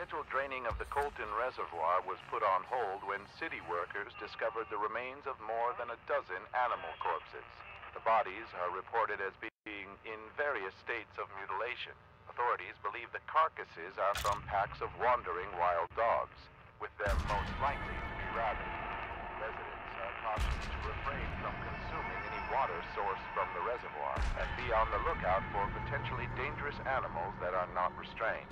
scheduled draining of the Colton Reservoir was put on hold when city workers discovered the remains of more than a dozen animal corpses. The bodies are reported as being in various states of mutilation. Authorities believe the carcasses are from packs of wandering wild dogs, with them most likely to be rabid. Residents are cautioned to refrain from consuming any water sourced from the reservoir and be on the lookout for potentially dangerous animals that are not restrained.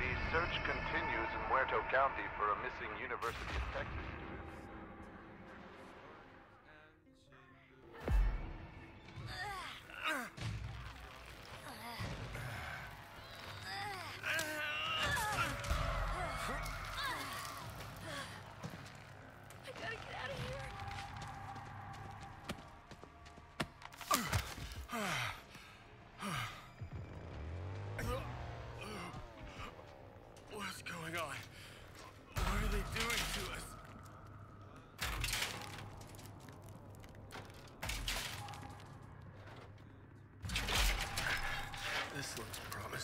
The search continues in Muerto County for a missing University of Texas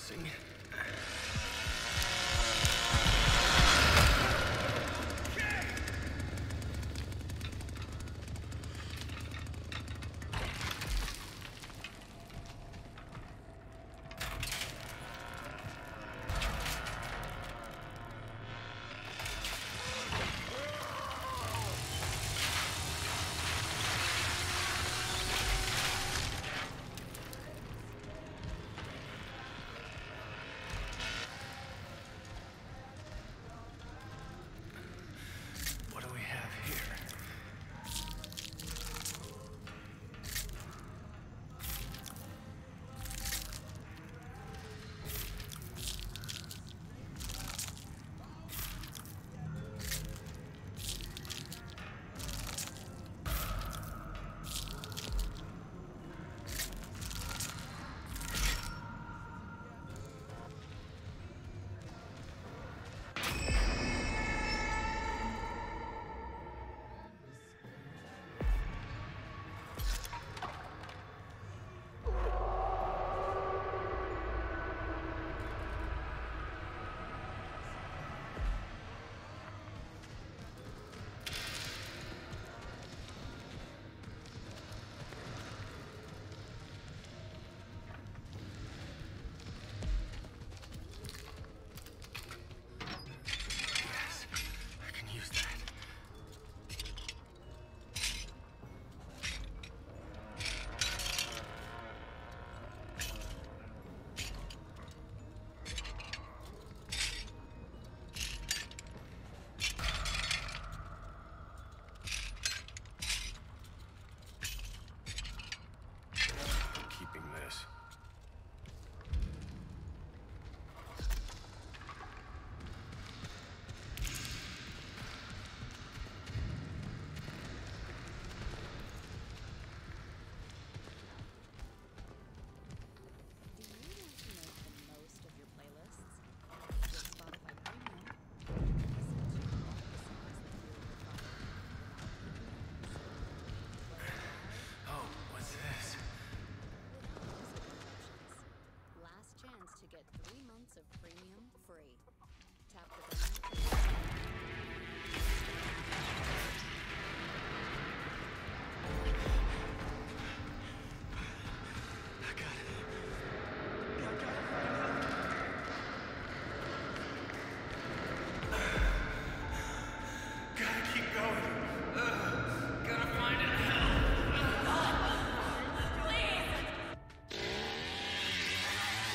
promising.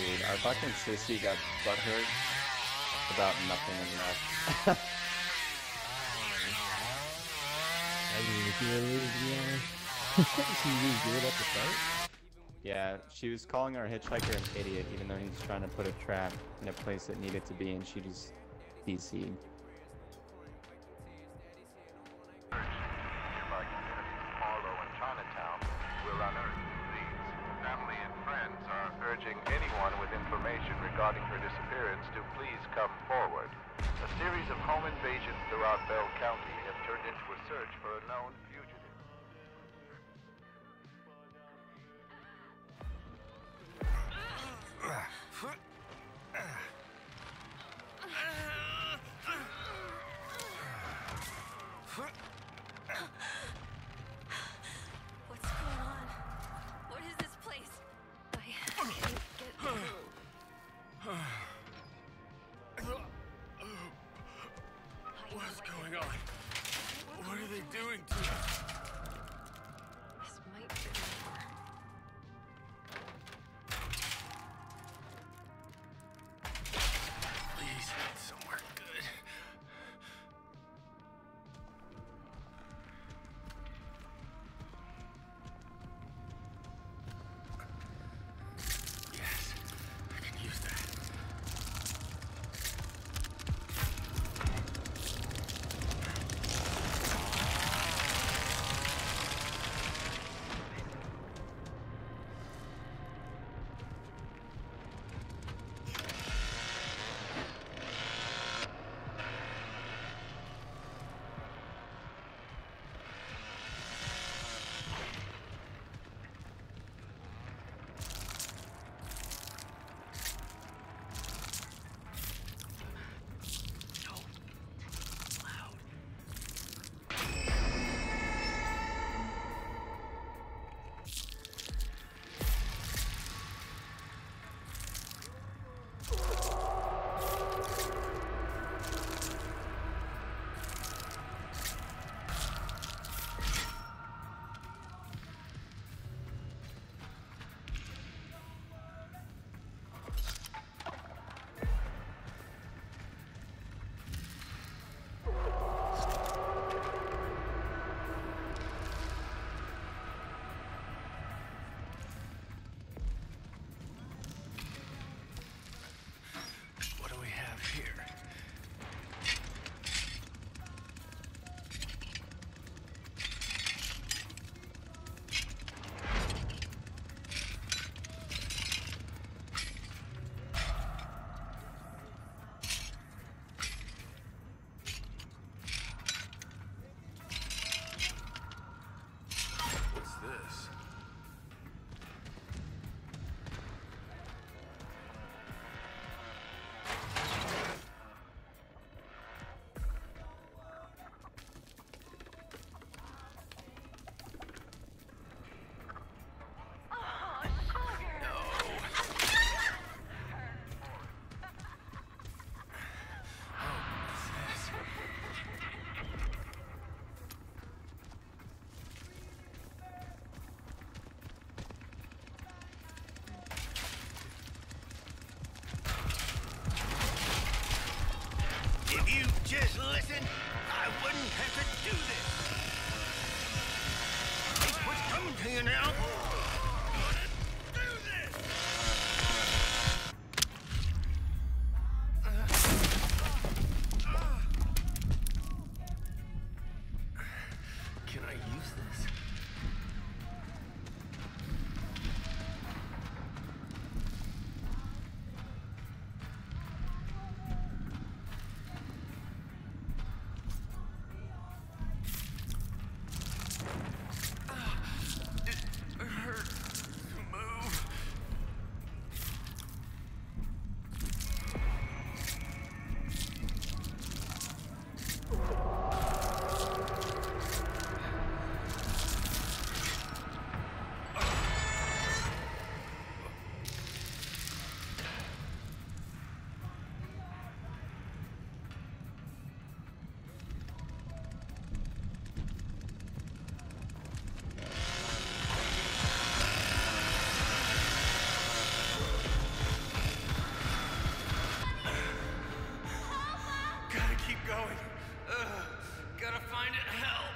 Dude, our fucking sissy got butthurt about nothing enough. I didn't even see her, to be honest. she gave it up to fight. yeah, she was calling our hitchhiker an idiot, even though he was trying to put a trap in a place that needed to be, and she just DC'd. County have turned into a search for a known fugitive. Ah. What are they doing to us? Gotta